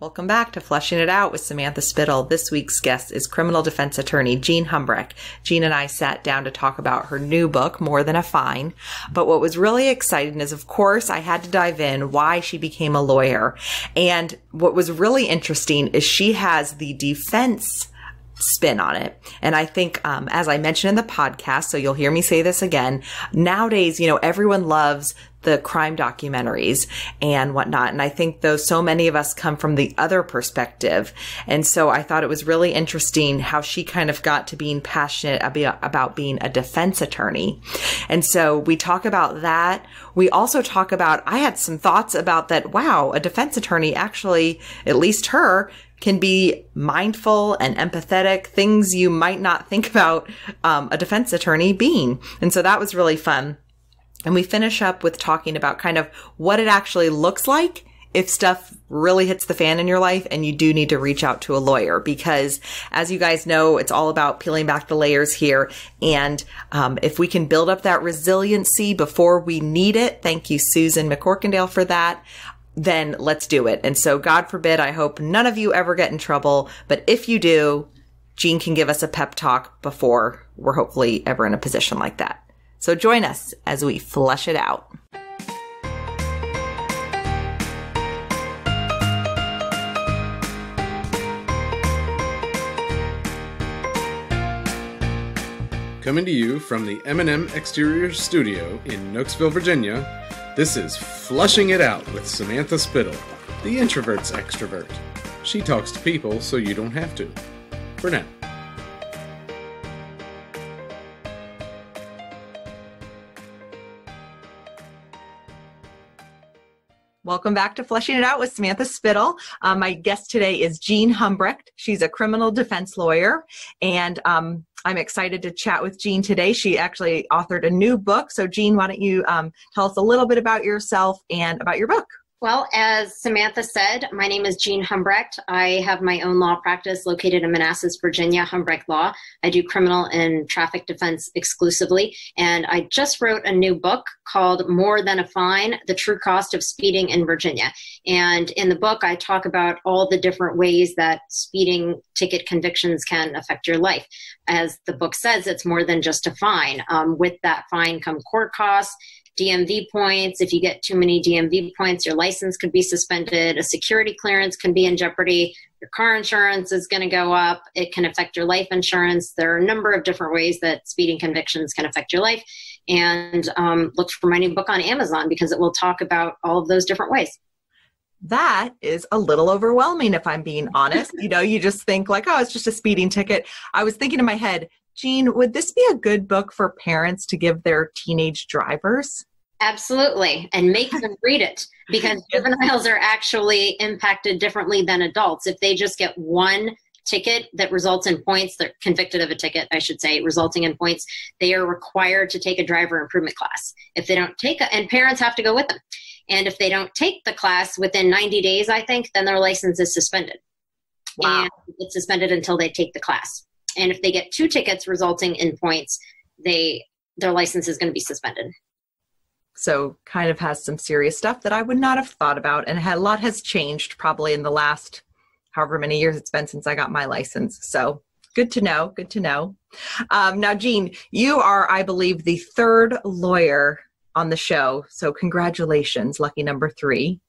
Welcome back to Flushing It Out with Samantha Spittle. This week's guest is criminal defense attorney Jean Humbrecht. Jean and I sat down to talk about her new book, More Than a Fine. But what was really exciting is, of course, I had to dive in why she became a lawyer. And what was really interesting is she has the defense spin on it. And I think, um, as I mentioned in the podcast, so you'll hear me say this again, nowadays, you know, everyone loves the crime documentaries and whatnot. And I think though so many of us come from the other perspective. And so I thought it was really interesting how she kind of got to being passionate about, about being a defense attorney. And so we talk about that. We also talk about, I had some thoughts about that. Wow, a defense attorney actually, at least her, can be mindful and empathetic, things you might not think about um, a defense attorney being. And so that was really fun. And we finish up with talking about kind of what it actually looks like if stuff really hits the fan in your life and you do need to reach out to a lawyer because as you guys know it's all about peeling back the layers here and um, if we can build up that resiliency before we need it thank you susan mccorkindale for that then let's do it and so god forbid i hope none of you ever get in trouble but if you do jean can give us a pep talk before we're hopefully ever in a position like that so join us as we flesh it out. Coming to you from the M&M Exterior Studio in Nokesville, Virginia, this is Flushing It Out with Samantha Spittle, the introvert's extrovert. She talks to people so you don't have to. For now. Welcome back to Flushing It Out with Samantha Spittle. Um, my guest today is Jean Humbrecht. She's a criminal defense lawyer, and um, I'm excited to chat with Jean today. She actually authored a new book. So, Jean, why don't you um, tell us a little bit about yourself and about your book? Well, as Samantha said, my name is Jean Humbrecht. I have my own law practice located in Manassas, Virginia, Humbrecht Law. I do criminal and traffic defense exclusively. And I just wrote a new book called More Than a Fine The True Cost of Speeding in Virginia. And in the book, I talk about all the different ways that speeding ticket convictions can affect your life. As the book says, it's more than just a fine. Um, with that fine come court costs DMV points. If you get too many DMV points, your license could be suspended. A security clearance can be in jeopardy. Your car insurance is going to go up. It can affect your life insurance. There are a number of different ways that speeding convictions can affect your life. And um, look for my new book on Amazon because it will talk about all of those different ways that is a little overwhelming if i'm being honest you know you just think like oh it's just a speeding ticket i was thinking in my head jean would this be a good book for parents to give their teenage drivers Absolutely, and make them read it because juveniles are actually impacted differently than adults. If they just get one ticket that results in points, they're convicted of a ticket, I should say, resulting in points, they are required to take a driver improvement class. If they don't take it, and parents have to go with them. And if they don't take the class within 90 days, I think, then their license is suspended. Wow. And it's suspended until they take the class. And if they get two tickets resulting in points, they their license is going to be suspended. So kind of has some serious stuff that I would not have thought about. And a lot has changed probably in the last however many years it's been since I got my license. So good to know. Good to know. Um, now, Jean, you are, I believe, the third lawyer on the show. So congratulations, lucky number three.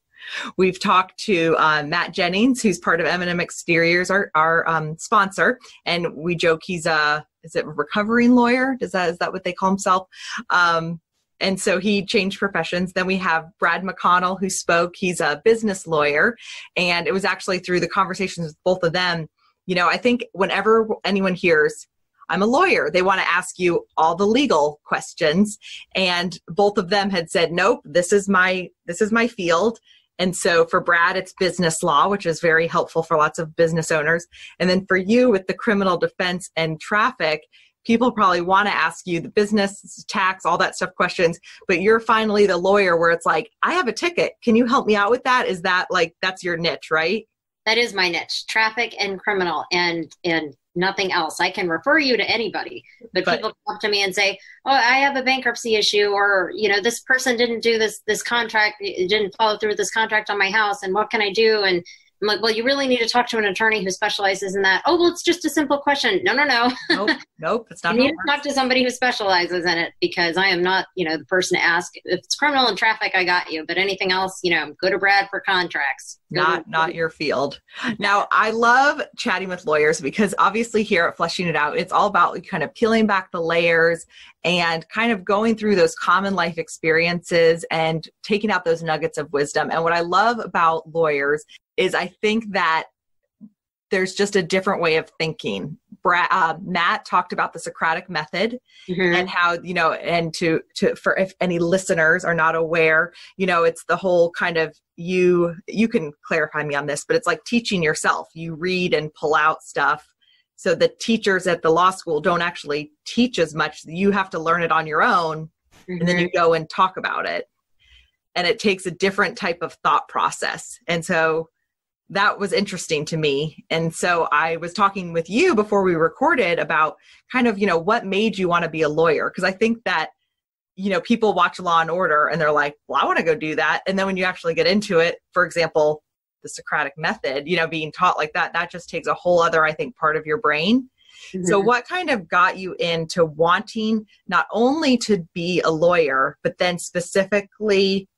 We've talked to uh, Matt Jennings, who's part of M&M Exteriors, our, our um, sponsor, and we joke he's a is it a recovering lawyer? Does that is that what they call himself? Um, and so he changed professions. Then we have Brad McConnell who spoke. He's a business lawyer. And it was actually through the conversations with both of them. You know, I think whenever anyone hears, I'm a lawyer, they want to ask you all the legal questions. And both of them had said, nope, this is my, this is my field. And so for Brad, it's business law, which is very helpful for lots of business owners. And then for you with the criminal defense and traffic, people probably want to ask you the business tax all that stuff questions but you're finally the lawyer where it's like i have a ticket. Can you help me out with that? Is that like that's your niche right that is my niche traffic and criminal and and nothing else. I can refer you to anybody but, but people come up to me and say oh i have a bankruptcy issue or you know this person didn't do this this contract didn't follow through with this contract on my house and what can i do? And I'm like, well, you really need to talk to an attorney who specializes in that. Oh, well, it's just a simple question. No, no, no. Nope, nope. It's not. you need to talk to somebody who specializes in it because I am not, you know, the person to ask. If it's criminal and traffic, I got you. But anything else, you know, go to Brad for contracts. Go not to- not your field. Now, I love chatting with lawyers because obviously here at Flushing It Out, it's all about kind of peeling back the layers and kind of going through those common life experiences and taking out those nuggets of wisdom. And what I love about lawyers is I think that there's just a different way of thinking. Brad, uh, Matt talked about the Socratic method mm-hmm. and how you know, and to to for if any listeners are not aware, you know, it's the whole kind of you you can clarify me on this, but it's like teaching yourself. You read and pull out stuff. So the teachers at the law school don't actually teach as much. You have to learn it on your own, mm-hmm. and then you mm-hmm. go and talk about it. And it takes a different type of thought process. And so that was interesting to me. And so I was talking with you before we recorded about kind of, you know, what made you want to be a lawyer? Because I think that, you know, people watch Law and Order and they're like, well, I want to go do that. And then when you actually get into it, for example, the Socratic method, you know, being taught like that, that just takes a whole other, I think, part of your brain. Mm-hmm. So, what kind of got you into wanting not only to be a lawyer, but then specifically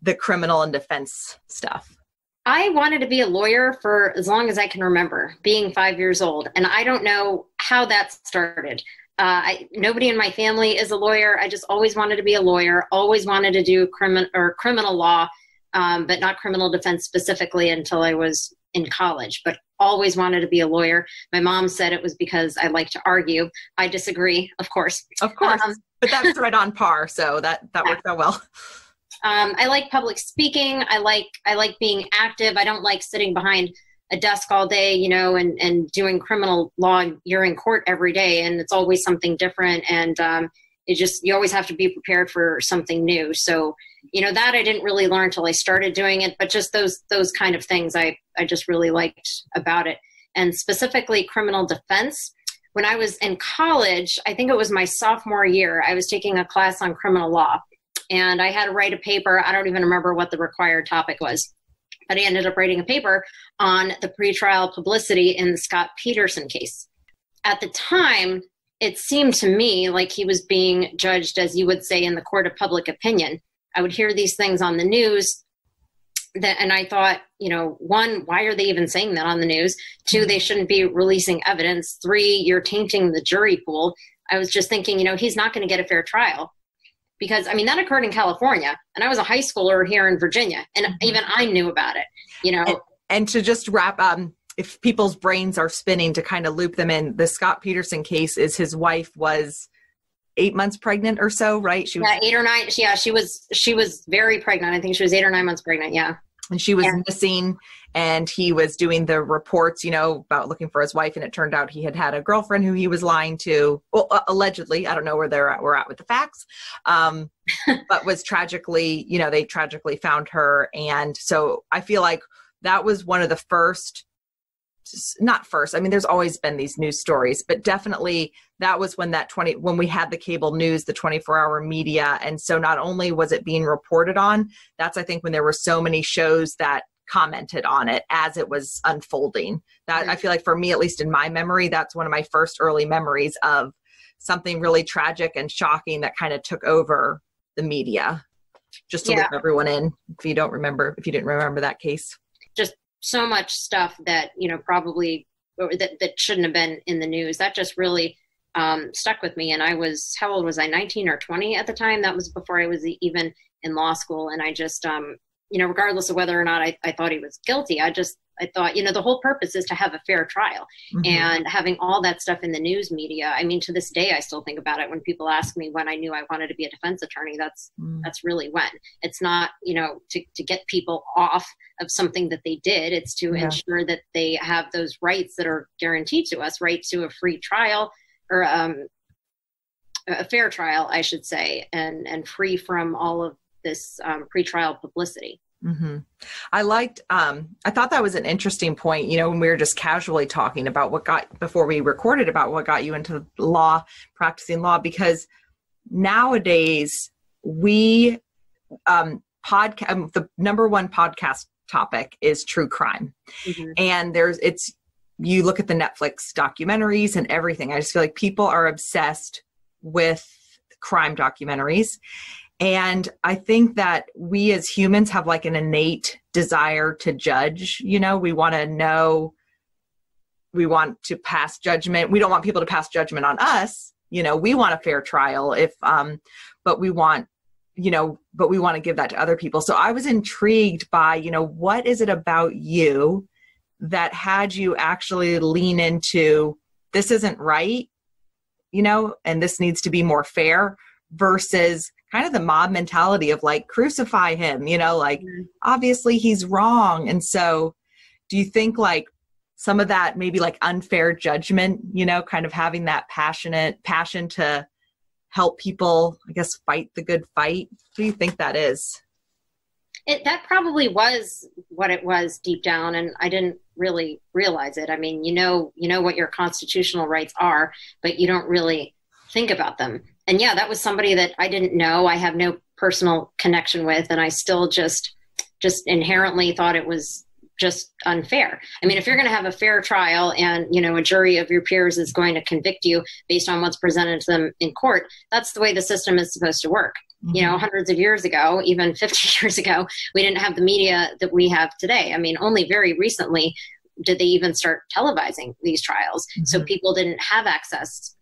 the criminal and defense stuff? I wanted to be a lawyer for as long as I can remember, being five years old. And I don't know how that started. Uh, I, nobody in my family is a lawyer. I just always wanted to be a lawyer, always wanted to do criminal or criminal law, um, but not criminal defense specifically until I was in college. But always wanted to be a lawyer. My mom said it was because I like to argue. I disagree, of course. Of course, um, but that's right on par. So that that worked out well. Um, I like public speaking. I like I like being active. I don't like sitting behind a desk all day, you know, and and doing criminal law. You're in court every day, and it's always something different. And um, it just you always have to be prepared for something new. So you know that I didn't really learn until I started doing it. But just those those kind of things I I just really liked about it, and specifically criminal defense when I was in college, I think it was my sophomore year, I was taking a class on criminal law and I had to write a paper. I don't even remember what the required topic was, but I ended up writing a paper on the pretrial publicity in the Scott Peterson case. At the time, it seemed to me like he was being judged, as you would say, in the court of public opinion. I would hear these things on the news. That, and I thought, you know, one, why are they even saying that on the news? Two, they shouldn't be releasing evidence. Three, you're tainting the jury pool. I was just thinking, you know, he's not going to get a fair trial because I mean that occurred in California, and I was a high schooler here in Virginia, and mm-hmm. even I knew about it. You know, and, and to just wrap um if people's brains are spinning to kind of loop them in, the Scott Peterson case is his wife was eight months pregnant or so, right? She was yeah, eight or nine. Yeah, she was she was very pregnant. I think she was eight or nine months pregnant. Yeah and she was yeah. missing and he was doing the reports you know about looking for his wife and it turned out he had had a girlfriend who he was lying to well uh, allegedly i don't know where they're at we're at with the facts um, but was tragically you know they tragically found her and so i feel like that was one of the first not first i mean there's always been these news stories but definitely that was when that 20 when we had the cable news the 24 hour media and so not only was it being reported on that's i think when there were so many shows that commented on it as it was unfolding. That i feel like for me at least in my memory that's one of my first early memories of something really tragic and shocking that kind of took over the media. Just to yeah. loop everyone in if you don't remember if you didn't remember that case. Just so much stuff that you know probably that, that shouldn't have been in the news. That just really um, stuck with me. And i was how old was i? 19 or 20 at the time? That was before i was even in law school. And i just um, you know regardless of whether or not I, I thought he was guilty i just I thought, you know, the whole purpose is to have a fair trial. Mm-hmm. And having all that stuff in the news media, I mean, to this day, I still think about it when people ask me when I knew I wanted to be a defense attorney. That's mm. that's really when. It's not, you know, to, to get people off of something that they did. It's to yeah. ensure that they have those rights that are guaranteed to us, right to a free trial or um, a fair trial, I should say, and and free from all of this um, pretrial publicity. Mm-hmm. I liked, um, I thought that was an interesting point, you know, when we were just casually talking about what got, before we recorded about what got you into law, practicing law, because nowadays we, um, podcast, um, the number one podcast topic is true crime. Mm-hmm. And there's it's you look at the Netflix documentaries and everything. I just feel like people are obsessed with crime documentaries. And I think that we as humans have like an innate desire to judge. You know, we want to know, we want to pass judgment. We don't want people to pass judgment on us. You know, we want a fair trial if, um, but we want, you know, but we want to give that to other people. So I was intrigued by, you know, what is it about you that had you actually lean into this isn't right, you know, and this needs to be more fair versus kind of the mob mentality of like crucify him you know like mm-hmm. obviously he's wrong. And so do you think like some of that maybe like unfair judgment you know kind of having that passionate passion to help people i guess fight the good fight? What do you think that is? It, that probably was what it was deep down and i didn't really realize it. I mean you know you know what your constitutional rights are but you don't really think about them and yeah, that was somebody that I didn't know. I have no personal connection with, and I still just just inherently thought it was just unfair. I mean, if you're going to have a fair trial and, you know, a jury of your peers is going to convict you based on what's presented to them in court, that's the way the system is supposed to work. Mm-hmm. You know, hundreds of years ago, even 50 years ago, we didn't have the media that we have today. I mean, only very recently did they even start televising these trials. Mm-hmm. So people didn't have access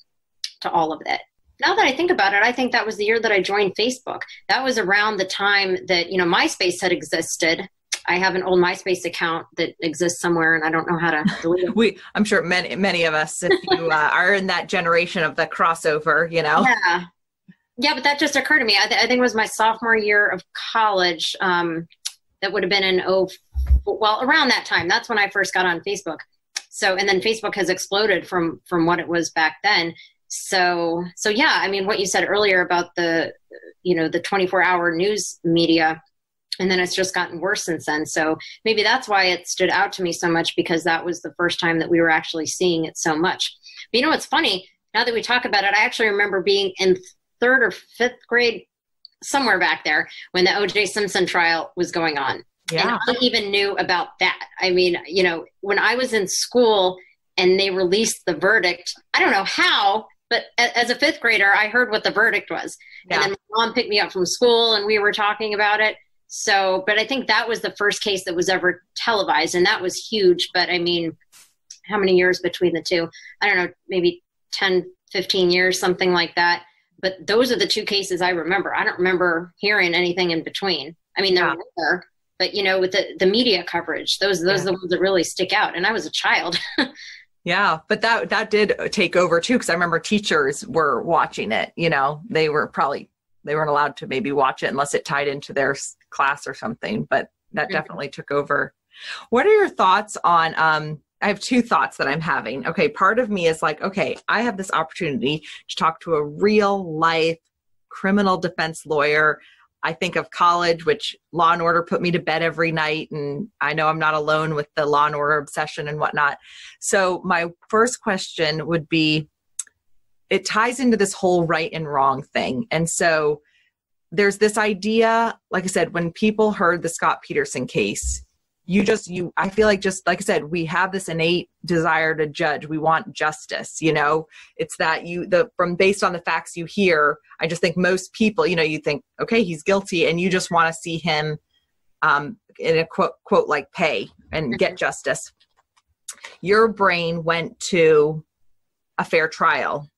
to all of it now that I think about it, I think that was the year that I joined Facebook. That was around the time that, you know, MySpace had existed. I have an old MySpace account that exists somewhere, and I don't know how to delete it. we, I'm sure many, many of us, if you uh, are in that generation of the crossover, you know. Yeah, yeah, but that just occurred to me. I, th- I think it was my sophomore year of college. Um, that would have been in oh, well, around that time. That's when I first got on Facebook. So, and then Facebook has exploded from from what it was back then so so yeah i mean what you said earlier about the you know the 24 hour news media and then it's just gotten worse since then. So maybe that's why it stood out to me so much because that was the first time that we were actually seeing it so much. But you know what's funny? Now that we talk about it i actually remember being in third or fifth grade somewhere back there when the oj simpson trial was going on. Yeah. and i even knew about that. I mean you know when i was in school and they released the verdict i don't know how but as a fifth grader, I heard what the verdict was. Yeah. And then my mom picked me up from school and we were talking about it. So, but I think that was the first case that was ever televised and that was huge. But I mean, how many years between the two? I don't know, maybe 10, 15 years, something like that. But those are the two cases I remember. I don't remember hearing anything in between. I mean, there yeah. were, but you know, with the, the media coverage, those those yeah. are the ones that really stick out. And I was a child. Yeah, but that that did take over too because I remember teachers were watching it. You know, they were probably they weren't allowed to maybe watch it unless it tied into their class or something. But that mm-hmm. definitely took over. What are your thoughts on? Um, I have two thoughts that I'm having. Okay, part of me is like, okay, I have this opportunity to talk to a real life criminal defense lawyer I think of college, which Law and Order put me to bed every night, and I know I'm not alone with the Law and Order obsession and whatnot. So, my first question would be it ties into this whole right and wrong thing. And so, there's this idea, like I said, when people heard the Scott Peterson case, you just you i feel like just like i said we have this innate desire to judge we want justice you know it's that you the from based on the facts you hear i just think most people you know you think okay he's guilty and you just want to see him um in a quote quote like pay and get mm-hmm. justice your brain went to a fair trial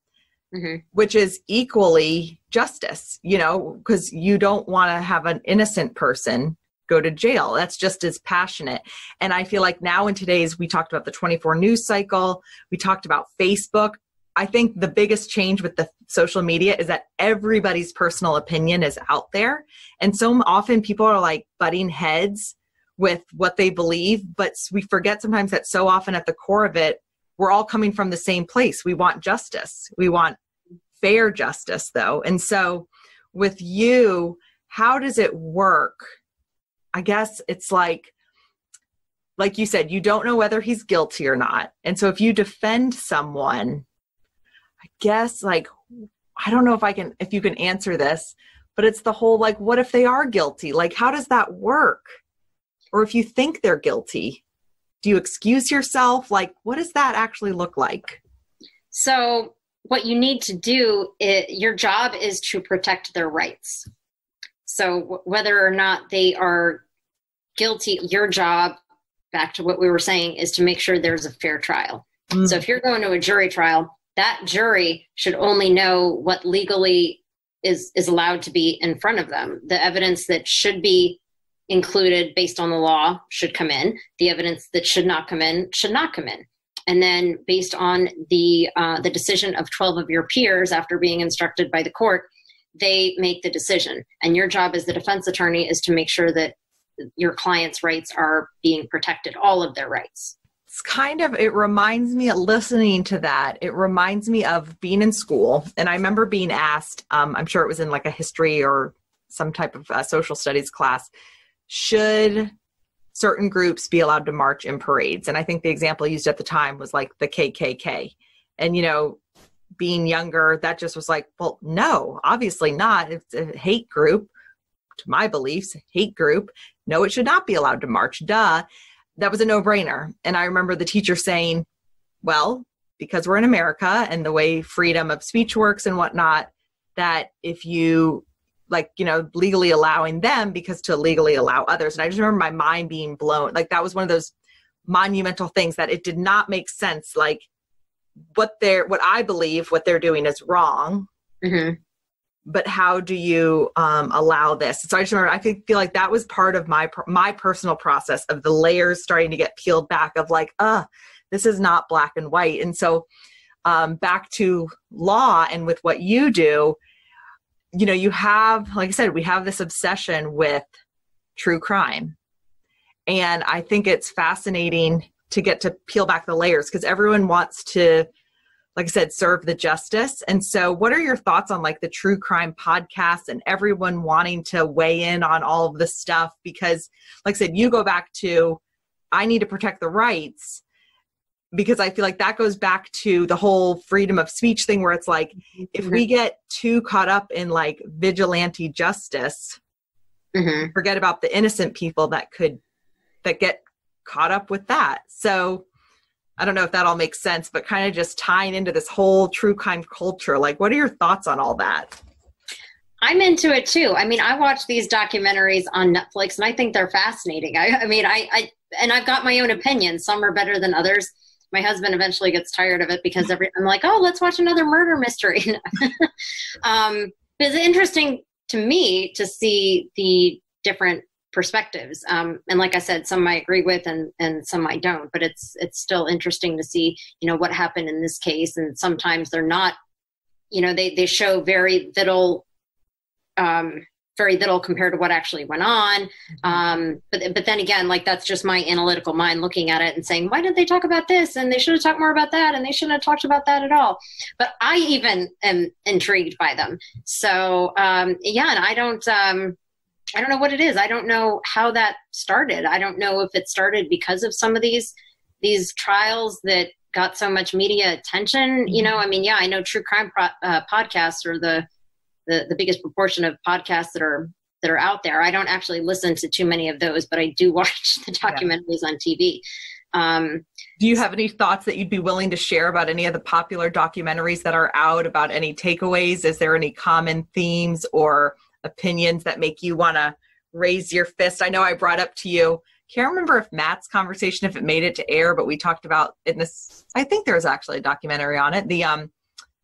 mm-hmm. which is equally justice you know because you don't want to have an innocent person go to jail. That's just as passionate. And I feel like now in today's, we talked about the 24 news cycle, we talked about Facebook. I think the biggest change with the social media is that everybody's personal opinion is out there. And so often people are like butting heads with what they believe, but we forget sometimes that so often at the core of it, we're all coming from the same place. We want justice. We want fair justice, though. And so with you, how does it work I guess it's like, like you said, you don't know whether he's guilty or not. And so if you defend someone, I guess like, I don't know if I can, if you can answer this, but it's the whole like, what if they are guilty? Like, how does that work? or if you think they're guilty, do you excuse yourself? Like, what does that actually look like? So, what you need to do, it, your job is to protect their rights. So, w- whether or not they are guilty, your job, back to what we were saying, is to make sure there's a fair trial. Mm. So, if you're going to a jury trial, that jury should only know what legally is is allowed to be in front of them. The evidence that should be included based on the law should come in. The evidence that should not come in should not come in. And then, based on the uh, the decision of twelve of your peers after being instructed by the court, they make the decision. And your job as the defense attorney is to make sure that your client's rights are being protected, all of their rights. It's kind of it reminds me of listening to that it reminds me of being in school. And i remember being asked um, i'm sure it was in like a history or some type of uh, social studies class should certain groups be allowed to march in parades? And i think the example used at the time was like the kkk and you know being younger that just was like well no obviously not it's a hate group to my beliefs hate group no it should not be allowed to march duh that was a no brainer. And I remember the teacher saying, well, because we're in America and the way freedom of speech works and whatnot, that if you like, you know, legally allowing them because to legally allow others. And I just remember my mind being blown. Like that was one of those monumental things that it did not make sense. Like what they're, what I believe what they're doing is wrong. Mm-hmm but how do you um, allow this? So I just remember I could feel like that was part of my my personal process of the layers starting to get peeled back of like, uh, this is not black and white. And so um, back to law and with what you do, you know, you have, like I said, we have this obsession with true crime. And I think it's fascinating to get to peel back the layers because everyone wants to like I said, serve the justice. And so, what are your thoughts on like the true crime podcast and everyone wanting to weigh in on all of this stuff? Because, like I said, you go back to, I need to protect the rights because I feel like that goes back to the whole freedom of speech thing where it's like, if we mm-hmm. get too caught up in like vigilante justice, mm-hmm. forget about the innocent people that could, that get caught up with that. So, I don't know if that all makes sense, but kind of just tying into this whole true crime culture. Like, what are your thoughts on all that? I'm into it too. I mean, I watch these documentaries on Netflix and I think they're fascinating. I, I mean, I, I, and I've got my own opinion. Some are better than others. My husband eventually gets tired of it because every, I'm like, oh, let's watch another murder mystery. um, it's interesting to me to see the different perspectives. Um, and like I said, some I agree with and, and some I don't, but it's, it's still interesting to see, you know, what happened in this case. And sometimes they're not, you know, they, they show very little, um, very little compared to what actually went on. Um, but, but then again, like that's just my analytical mind looking at it and saying, why did they talk about this? And they should have talked more about that. And they shouldn't have talked about that at all. But I even am intrigued by them. So, um, yeah, and I don't, um, I don't know what it is. I don't know how that started. I don't know if it started because of some of these these trials that got so much media attention. You know, I mean, yeah, I know true crime pro- uh, podcasts are the, the the biggest proportion of podcasts that are that are out there. I don't actually listen to too many of those, but I do watch the documentaries yeah. on TV. Um, do you have any thoughts that you'd be willing to share about any of the popular documentaries that are out? About any takeaways? Is there any common themes or opinions that make you want to raise your fist. I know I brought up to you. Can't remember if Matt's conversation if it made it to air, but we talked about in this. I think there was actually a documentary on it. The um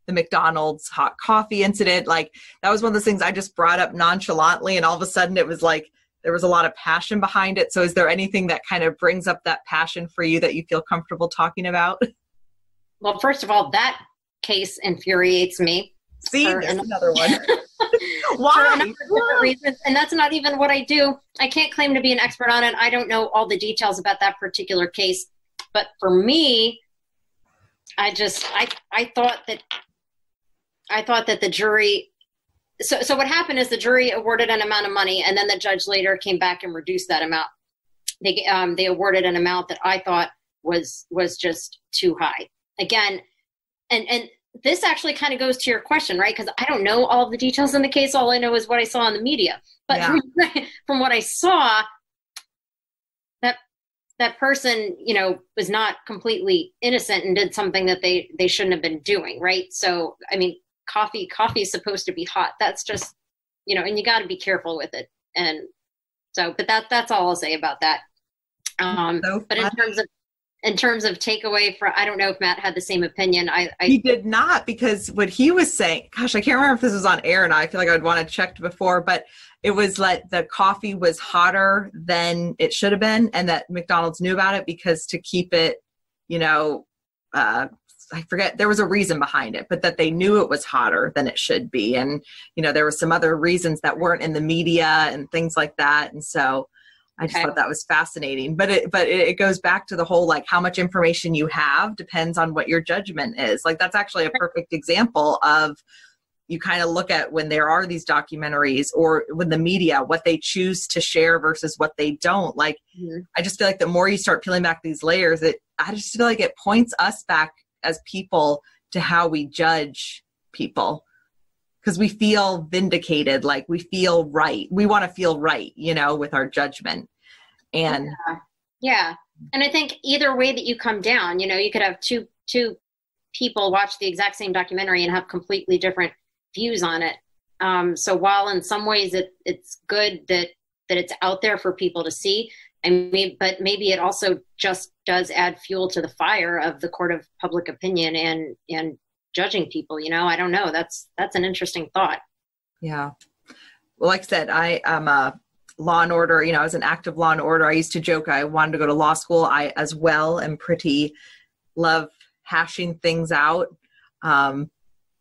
the McDonald's hot coffee incident. Like that was one of those things I just brought up nonchalantly, and all of a sudden it was like there was a lot of passion behind it. So is there anything that kind of brings up that passion for you that you feel comfortable talking about? Well, first of all, that case infuriates me. See, another one. Why? reasons, and that's not even what I do. I can't claim to be an expert on it. I don't know all the details about that particular case. But for me, I just I I thought that I thought that the jury so so what happened is the jury awarded an amount of money and then the judge later came back and reduced that amount. They um they awarded an amount that I thought was was just too high. Again, and and this actually kind of goes to your question, right? Because I don't know all the details in the case. All I know is what I saw in the media. But yeah. from, from what I saw, that that person you know was not completely innocent and did something that they they shouldn't have been doing right so i mean coffee coffee is supposed to be hot that's just you know and you got to be careful with it and so but that that's all i'll say about that um so but in terms of in terms of takeaway for i don't know if matt had the same opinion. I, I he did not because what he was saying gosh i can't remember if this was on air and i feel like i'd want to check before but it was like the coffee was hotter than it should have been and that mcdonald's knew about it because to keep it you know uh, i forget there was a reason behind it but that they knew it was hotter than it should be. And you know there were some other reasons that weren't in the media and things like that. And so i just okay. thought that was fascinating but it but it, goes back to the whole like how much information you have depends on what your judgment is like that's actually a perfect example of you kind of look at when there are these documentaries or when the media what they choose to share versus what they don't like mm-hmm. i just feel like the more you start peeling back these layers it i just feel like it points us back as people to how we judge people because we feel vindicated like we feel right we want to feel right you know with our judgment and yeah. yeah and i think either way that you come down you know you could have two two people watch the exact same documentary and have completely different views on it. Um, so while in some ways it, it's good that that it's out there for people to see, I mean, but maybe it also just does add fuel to the fire of the court of public opinion and and judging people. You know, I don't know. That's that's an interesting thought. Yeah. Well, like I said, I am a law and order. You know, I was an active law and order. I used to joke I wanted to go to law school. I as well am pretty love hashing things out. Um,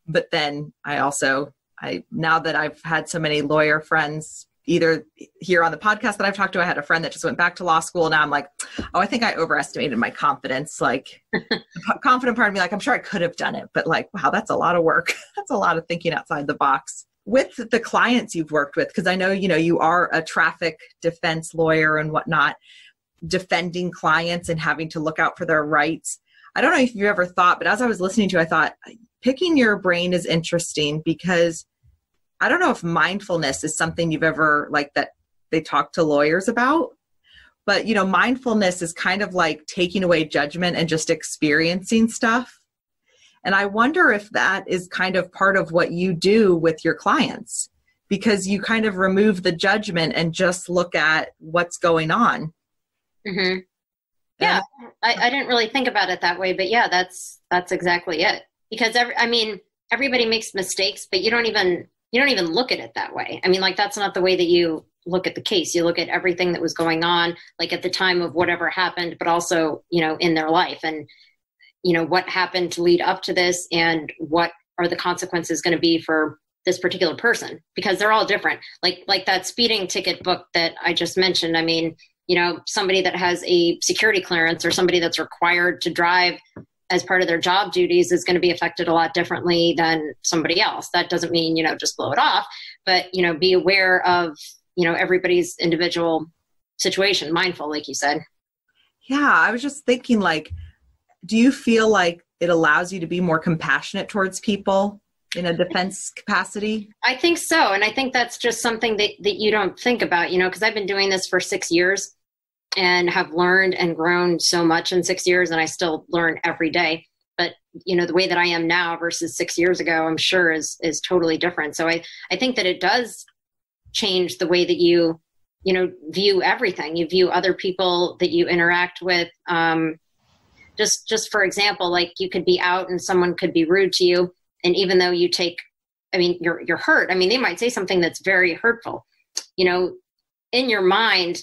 but then I also I now that I've had so many lawyer friends either here on the podcast that I've talked to, I had a friend that just went back to law school. Now I'm like, oh, I think I overestimated my confidence. Like, the confident part of me, like, I'm sure I could have done it, but like, wow, that's a lot of work. that's a lot of thinking outside the box. With the clients you've worked with, because I know you know you are a traffic defense lawyer and whatnot, defending clients and having to look out for their rights. I don't know if you've ever thought, but as I was listening to, I thought picking your brain is interesting because I don't know if mindfulness is something you've ever like that they talk to lawyers about. But you know, mindfulness is kind of like taking away judgment and just experiencing stuff. And I wonder if that is kind of part of what you do with your clients because you kind of remove the judgment and just look at what's going on. Mm-hmm. Yeah, I, I didn't really think about it that way, but yeah, that's that's exactly it because every, I mean everybody makes mistakes, but you don't even you don't even look at it that way. I mean, like that's not the way that you look at the case. You look at everything that was going on, like at the time of whatever happened, but also you know in their life and you know what happened to lead up to this and what are the consequences going to be for this particular person because they're all different like like that speeding ticket book that i just mentioned i mean you know somebody that has a security clearance or somebody that's required to drive as part of their job duties is going to be affected a lot differently than somebody else. That doesn't mean, you know, just blow it off, but, you know, be aware of, you know, everybody's individual situation, mindful, like you said. Yeah, I was just thinking, like, do you feel like it allows you to be more compassionate towards people in a defense capacity? I think so. And I think that's just something that, that you don't think about, you know, because I've been doing this for six years and have learned and grown so much in six years and i still learn every day. But you know the way that i am now versus six years ago i'm sure is is totally different. So i i think that it does change the way that you you know view everything. You view other people that you interact with. Um just just for example like you could be out and someone could be rude to you and even though you take i mean you're you're hurt. I mean they might say something that's very hurtful. You know in your mind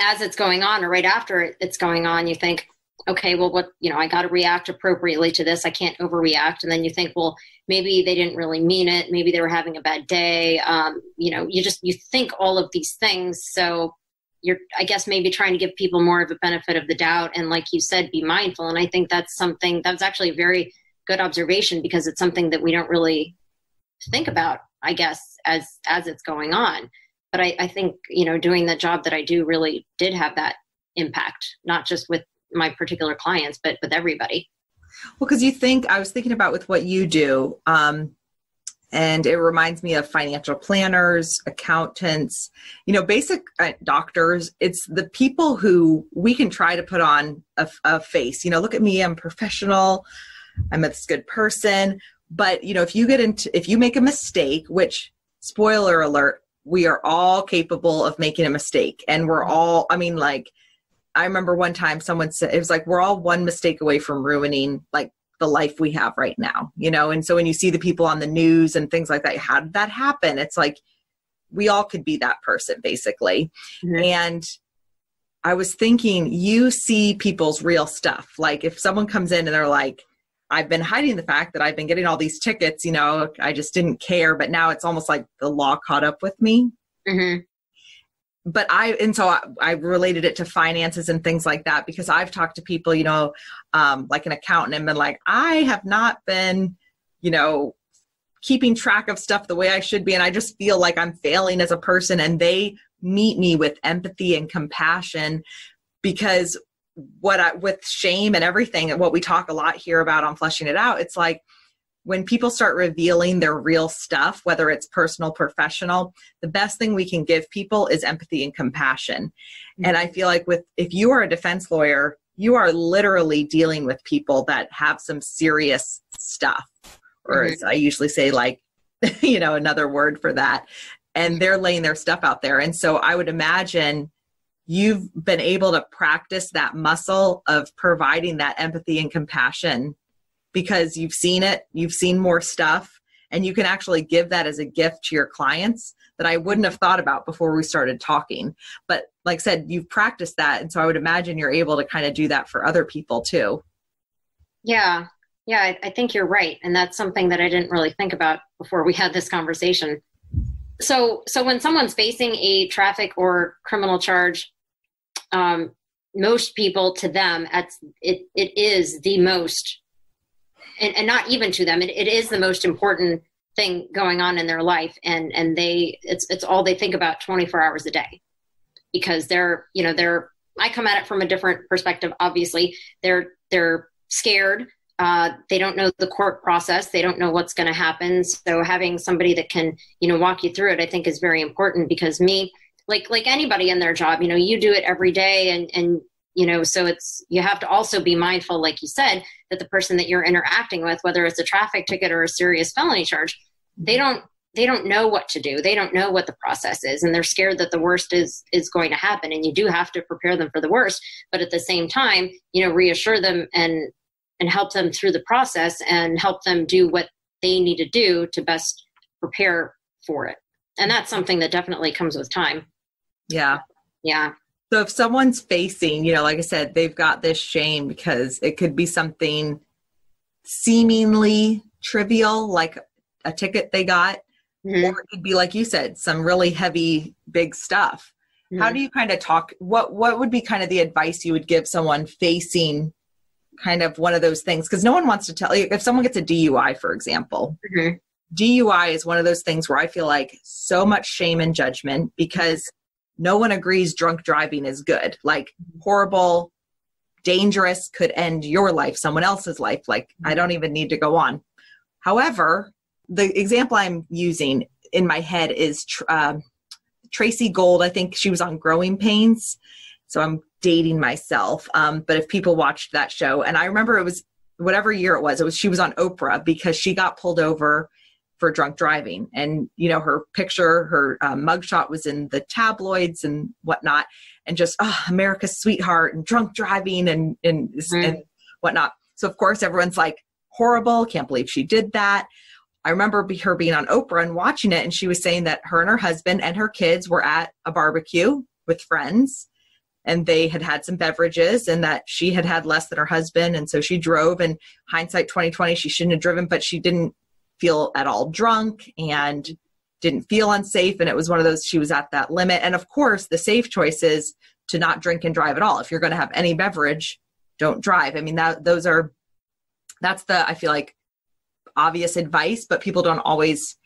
as it's going on or right after it's going on, you think, okay, well, what, you know, I got to react appropriately to this. I can't overreact. And then you think, well, maybe they didn't really mean it. Maybe they were having a bad day. Um, you know, you just, you think all of these things. So you're, I guess, maybe trying to give people more of a benefit of the doubt. And like you said, be mindful. And I think that's something that's actually a very good observation because it's something that we don't really think about, I guess, as, as it's going on but I, I think you know doing the job that I do really did have that impact, not just with my particular clients, but with everybody. Well, because you think I was thinking about with what you do, um, and it reminds me of financial planners, accountants, you know, basic uh, doctors. It's the people who we can try to put on a, a face. You know, look at me, I'm professional, I'm a good person. But you know, if you get into, if you make a mistake, which spoiler alert, we are all capable of making a mistake, and we're all, I mean, like. I remember one time someone said it was like we're all one mistake away from ruining like the life we have right now, you know? And so when you see the people on the news and things like that, how did that happen? It's like we all could be that person basically. Mm-hmm. And I was thinking, you see people's real stuff. Like if someone comes in and they're like, I've been hiding the fact that I've been getting all these tickets, you know, I just didn't care, but now it's almost like the law caught up with me. Mm-hmm but I and so I, I, related it to finances and things like that because I've talked to people, you know, um, like an accountant, and been like, I have not been, you know, keeping track of stuff the way I should be, and I just feel like I'm failing as a person. And they meet me with empathy and compassion because what I with shame and everything, and what we talk a lot here about on Flushing It Out, it's like when people start revealing their real stuff, whether it's personal, professional, the best thing we can give people is empathy and compassion. Mm-hmm. And I feel like with if you are a defense lawyer, you are literally dealing with people that have some serious stuff. Or mm-hmm. as I usually say, like, you know, another word for that. And they're laying their stuff out there. And so I would imagine you've been able to practice that muscle of providing that empathy and compassion because you've seen it, you've seen more stuff, and you can actually give that as a gift to your clients that I wouldn't have thought about before we started talking. But like I said, you've practiced that. And so I would imagine you're able to kind of do that for other people too. Yeah. Yeah. I, I think you're right. And that's something that I didn't really think about before we had this conversation. So, so when someone's facing a traffic or criminal charge, um, most people to them, it's, it, it is the most and, and not even to them it, it is the most important thing going on in their life. And and they it's it's all they think about 24 hours a day. Because they're you know they're i come at it from a different perspective obviously. They're they're scared. Uh, they don't know the court process. They don't know what's going to happen. So having somebody that can you know walk you through it i think is very important. Because me like like anybody in their job you know you do it every day and and you know so it's you have to also be mindful like you said that the person that you're interacting with whether it's a traffic ticket or a serious felony charge they don't they don't know what to do. They don't know what the process is and they're scared that the worst is is going to happen and you do have to prepare them for the worst. But at the same time you know reassure them and and help them through the process and help them do what they need to do to best prepare for it. And that's something that definitely comes with time yeah yeah so if someone's facing, you know, like I said, they've got this shame because it could be something seemingly trivial, like a ticket they got, mm-hmm. or it could be like you said, some really heavy, big stuff. Mm-hmm. How do you kind of talk? What what would be kind of the advice you would give someone facing kind of one of those things? Because no one wants to tell. You if someone gets a DUI, for example, mm-hmm. DUI is one of those things where I feel like so much shame and judgment because no one agrees drunk driving is good. Like horrible, dangerous, could end your life, someone else's life. Like I don't even need to go on. However, the example I'm using in my head is uh, Tracey Gold. I think she was on Growing Pains. So I'm dating myself. Um, but if people watched that show, and I remember it was whatever year it was, it was she was on Oprah because she got pulled over for drunk driving. And, you know, her picture, her uh, mugshot was in the tabloids and whatnot, and just, oh, America's sweetheart and drunk driving and, and, mm. and whatnot. So, of course, everyone's like, horrible, can't believe she did that. I remember her being on Oprah and watching it, and she was saying that her and her husband and her kids were at a barbecue with friends and they had had some beverages and that she had had less than her husband and so she drove and hindsight 2020 she shouldn't have driven but she didn't feel at all drunk and didn't feel unsafe. And it was one of those, she was at that limit. And of course, the safe choice is to not drink and drive at all. If you're going to have any beverage, don't drive. I mean, that those are, that's the, I feel like, obvious advice, but people don't always,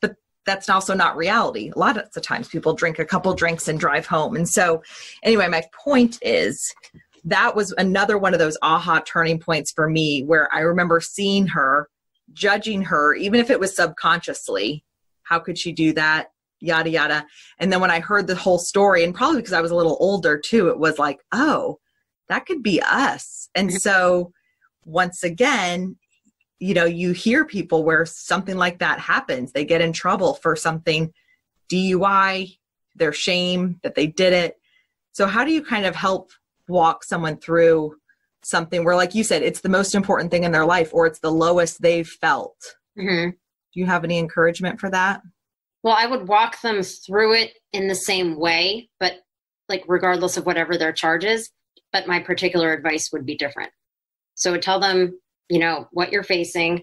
but that's also not reality. A lot of the times people drink a couple drinks and drive home. And so, anyway, my point is, that was another one of those aha turning points for me where I remember seeing her judging her, even if it was subconsciously. How could she do that? Yada, yada. And then when I heard the whole story, and probably because I was a little older too, it was like, oh, that could be us. And so once again, you know, you hear people where something like that happens. They get in trouble for something DUI, their shame that they did it. So, how do you kind of help walk someone through something where, like you said, it's the most important thing in their life or it's the lowest they've felt? Mm-hmm. Do you have any encouragement for that? Well, I would walk them through it in the same way, but like regardless of whatever their charge is, but my particular advice would be different. So tell them, you know, what you're facing,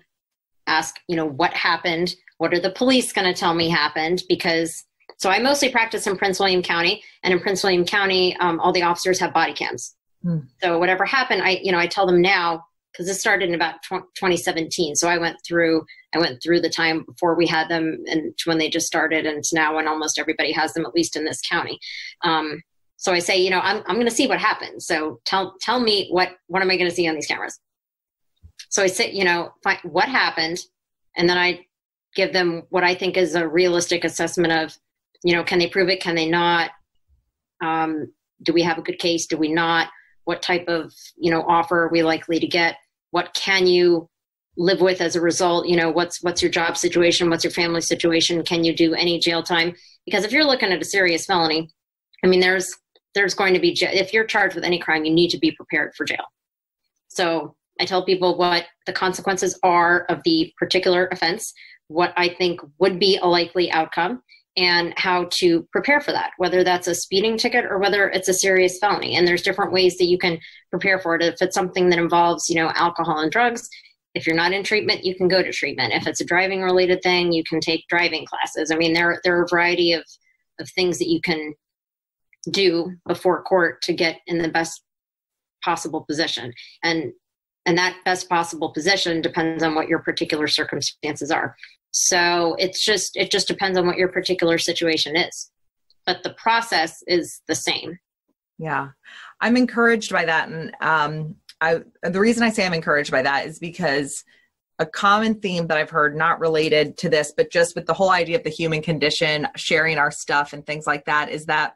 ask, you know, what happened, what are the police going to tell me happened because so I mostly practice in Prince William County, and in Prince William County, um, all the officers have body cams. Hmm. So whatever happened, I you know I tell them now because this started in about 2017. So I went through I went through the time before we had them and when they just started, and now when almost everybody has them, at least in this county. Um, so I say, you know, I'm I'm going to see what happens. So tell tell me what what am I going to see on these cameras? So I say, you know, find, what happened, and then I give them what I think is a realistic assessment of you know, can they prove it? Can they not? Um, do we have a good case? Do we not? What type of, you know, offer are we likely to get? What can you live with as a result? You know, what's what's your job situation? What's your family situation? Can you do any jail time? Because if you're looking at a serious felony, I mean, there's there's going to be if you're charged with any crime, you need to be prepared for jail. So I tell people what the consequences are of the particular offense, what I think would be a likely outcome, and how to prepare for that, whether that's a speeding ticket or whether it's a serious felony. And there's different ways that you can prepare for it. If it's something that involves, you know, alcohol and drugs, if you're not in treatment, you can go to treatment. If it's a driving related thing, you can take driving classes. I mean, there there are a variety of of things that you can do before court to get in the best possible position. And and that best possible position depends on what your particular circumstances are. So it's just it just depends on what your particular situation is. But the process is the same. Yeah. I'm encouraged by that and um I the reason I say I'm encouraged by that is because a common theme that I've heard, not related to this, but just with the whole idea of the human condition, sharing our stuff and things like that, is that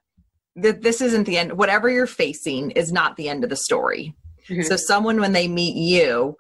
that this isn't the end. Whatever you're facing is not the end of the story. Mm-hmm. So someone when they meet you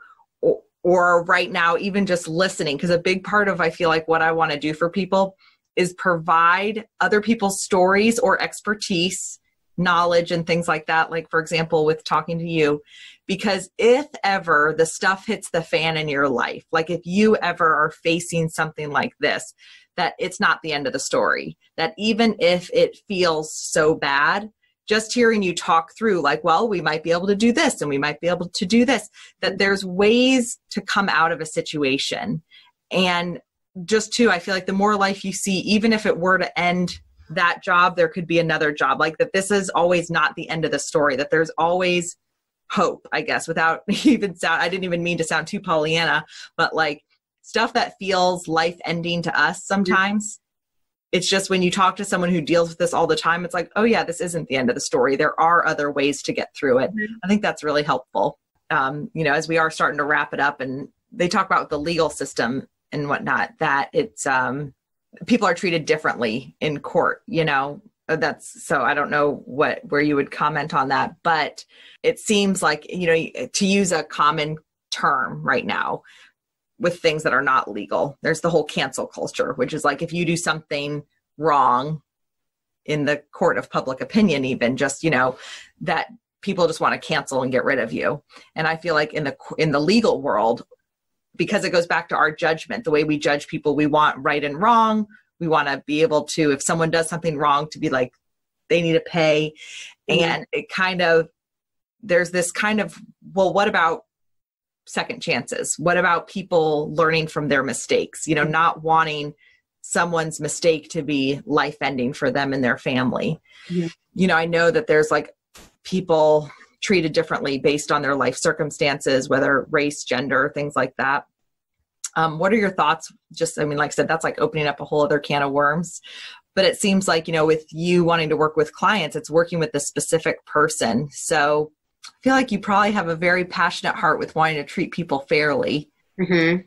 or right now even just listening because a big part of i feel like what i want to do for people is provide other people's stories or expertise knowledge and things like that like for example with talking to you because if ever the stuff hits the fan in your life like if you ever are facing something like this that it's not the end of the story that even if it feels so bad just hearing you talk through like well we might be able to do this and we might be able to do this that there's ways to come out of a situation. And just too i feel like the more life you see even if it were to end that job there could be another job. Like that this is always not the end of the story that there's always hope i guess without even sound i didn't even mean to sound too pollyanna but like stuff that feels life ending to us mm-hmm. sometimes it's just when you talk to someone who deals with this all the time, it's like, oh, yeah, this isn't the end of the story. There are other ways to get through it. Mm-hmm. I think that's really helpful. Um, you know, as we are starting to wrap it up, and they talk about the legal system and whatnot, that it's um, people are treated differently in court, you know. That's so I don't know what where you would comment on that, but it seems like, you know, to use a common term right now, with things that are not legal. There's the whole cancel culture, which is like if you do something wrong in the court of public opinion, even just, you know, that people just want to cancel and get rid of you. And I feel like in the in the legal world, because it goes back to our judgment, the way we judge people, we want right and wrong. We want to be able to, if someone does something wrong, to be like, they need to pay. Mm-hmm. And it kind of, there's this kind of, well, what about second chances? What about people learning from their mistakes? You know, not wanting someone's mistake to be life ending for them and their family. Yeah. You know, I know that there's like people treated differently based on their life circumstances, whether race, gender, things like that. Um, what are your thoughts? Just, I mean, like I said, that's like opening up a whole other can of worms. But it seems like, you know, with you wanting to work with clients, it's working with the specific person. So, I feel like you probably have a very passionate heart with wanting to treat people fairly. Mm-hmm.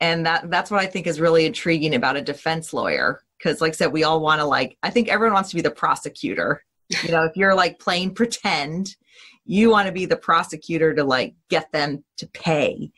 And that that's what I think is really intriguing about a defense lawyer. Because like I said, we all want to like I think everyone wants to be the prosecutor. You know, if you're like playing pretend, you want to be the prosecutor to like get them to pay.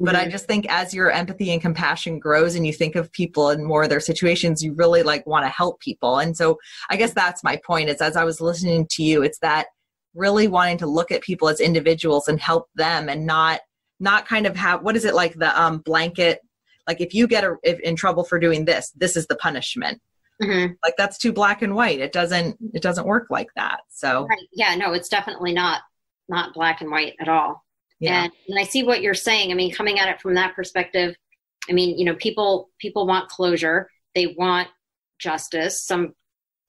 But I just think as your empathy and compassion grows and you think of people and more of their situations, you really like want to help people. And so I guess that's my point is as I was listening to you, it's that really wanting to look at people as individuals and help them and not not kind of have what is it like the um blanket? Like if you get a, if in trouble for doing this this is the punishment. Mm-hmm. like that's too black and white. It doesn't it doesn't work like that. So right. yeah no it's definitely not not black and white at all. Yeah. and, and i see what you're saying. I mean coming at it from that perspective i mean you know people people want closure. They want justice. Some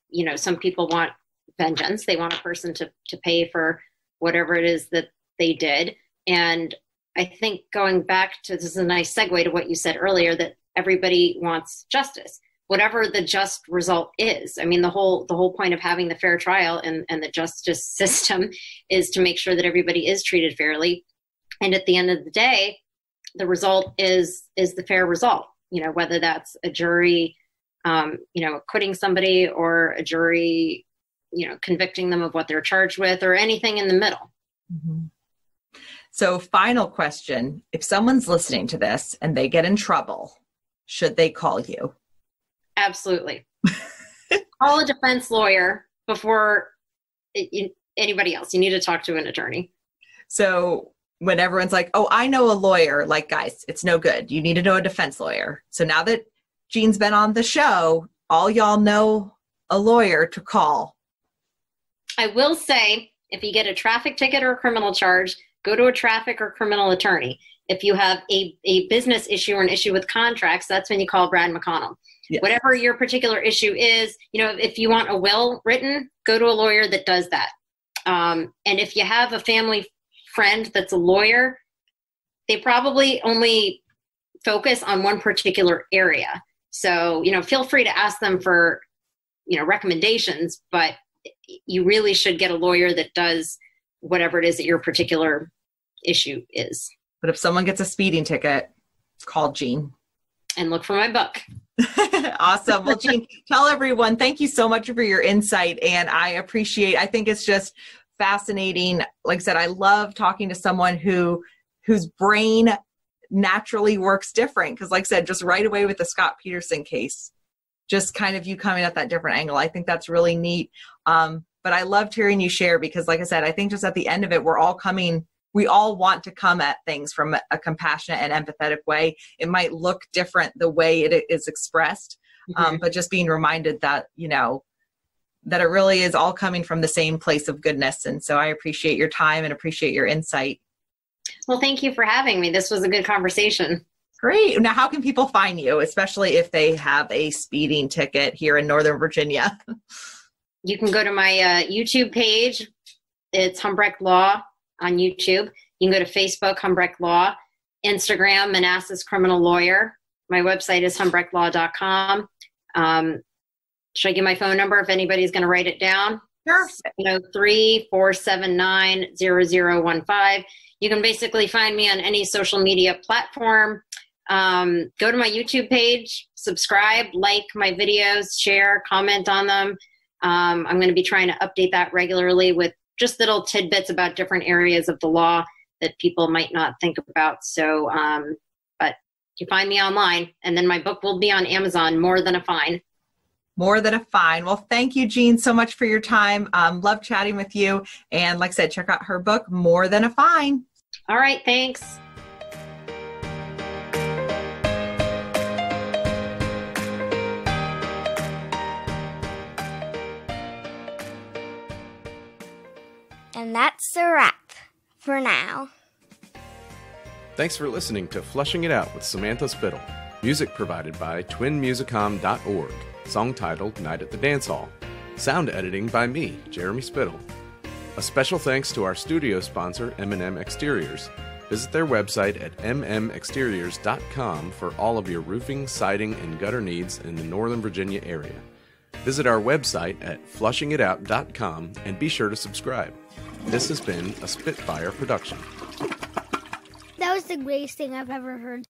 you know some people want vengeance they want a person to to pay for whatever it is that they did and I think going back to this is a nice segue to what you said earlier that everybody wants justice, whatever the just result is. I mean, the whole the whole point of having the fair trial and, and the justice system is to make sure that everybody is treated fairly. And at the end of the day, the result is is the fair result. You know, whether that's a jury, um, you know, acquitting somebody or a jury, you know, convicting them of what they're charged with, or anything in the middle. Mm-hmm. So, final question if someone's listening to this and they get in trouble, should they call you? Absolutely. call a defense lawyer before it, anybody else. You need to talk to an attorney. So, when everyone's like, oh, I know a lawyer, like, guys, it's no good. You need to know a defense lawyer. So, now that Jean's been on the show, all y'all know a lawyer to call. I will say if you get a traffic ticket or a criminal charge, go to a traffic or criminal attorney. If you have a, a business issue or an issue with contracts, that's when you call Brad McConnell. Yes. Whatever your particular issue is, you know, if you want a will written, go to a lawyer that does that. Um, and if you have a family friend that's a lawyer, they probably only focus on one particular area. So, you know, feel free to ask them for, you know, recommendations, but you really should get a lawyer that does whatever it is that your particular issue is. But if someone gets a speeding ticket, call Jean. And look for my book. awesome. Well, Jean, tell everyone, thank you so much for your insight. And I appreciate, I think it's just fascinating. Like I said, I love talking to someone who whose brain naturally works different. Because like I said, just right away with the Scott Peterson case, just kind of you coming at that different angle. I think that's really neat. Um, but I loved hearing you share because, like I said, I think just at the end of it, we're all coming, we all want to come at things from a compassionate and empathetic way. It might look different the way it is expressed, um, mm-hmm. um, but just being reminded that, you know, that it really is all coming from the same place of goodness. And so I appreciate your time and appreciate your insight. Well, thank you for having me. This was a good conversation. Great. Now, how can people find you, especially if they have a speeding ticket here in Northern Virginia? you can go to my uh, YouTube page. It's Humbrecht Law on YouTube. You can go to Facebook, Humbrecht Law, Instagram, Manassas Criminal Lawyer. My website is humbrechtlaw.com. Um, should I give my phone number if anybody's going to write it down? Sure. You know, three four seven nine zero zero one five. You can basically find me on any social media platform. Um, go to my YouTube page, subscribe, like my videos, share, comment on them. Um, I'm going to be trying to update that regularly with just little tidbits about different areas of the law that people might not think about. So, um, but you find me online, and then my book will be on Amazon. More than a fine. More than a fine. Well, thank you, Jean, so much for your time. Um, love chatting with you. And like I said, check out her book, More Than a Fine. All right. Thanks. And that's a wrap for now. Thanks for listening to Flushing It Out with Samantha Spittle. Music provided by twinmusicom.org. Song titled Night at the Dance Hall. Sound editing by me, Jeremy Spittle. A special thanks to our studio sponsor, M&M Exteriors. Visit their website at mmexteriors.com for all of your roofing, siding, and gutter needs in the Northern Virginia area. Visit our website at flushingitout.com and be sure to subscribe. This has been a Spitfire production. That was the greatest thing I've ever heard.